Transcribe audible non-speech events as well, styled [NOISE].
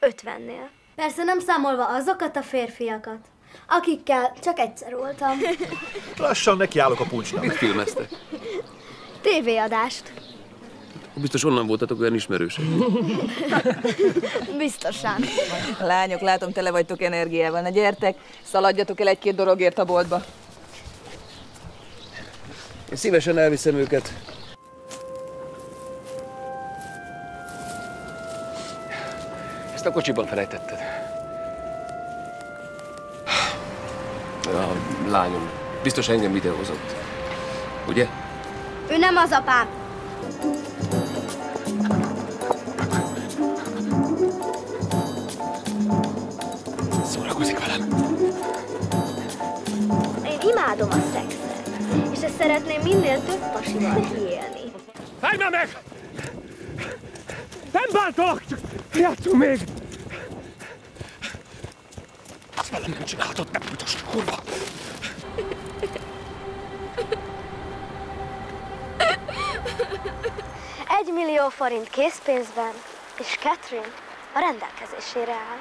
1750-nél. Persze nem számolva azokat a férfiakat, akikkel csak egyszer voltam. [LAUGHS] Lassan nekiállok a puncsnak. Mit filmeztek? Tévéadást. Biztos onnan voltatok olyan ismerősek. [LAUGHS] Biztosan. Lányok, látom, tele vagytok energiával. Na gyertek, szaladjatok el egy-két dologért a boltba. Én szívesen elviszem őket. Ezt a kocsiban felejtetted. A lányom biztos engem videózott. Ugye? Ő nem az apám. Szórakozik velem. Én imádom a szexet, és ezt szeretném minél több pasival kiélni. Már meg! Nem bántalak, csak játszunk még! Azt velem nem csinálhatod, te putos kurva! Egy millió forint készpénzben, és Catherine a rendelkezésére áll.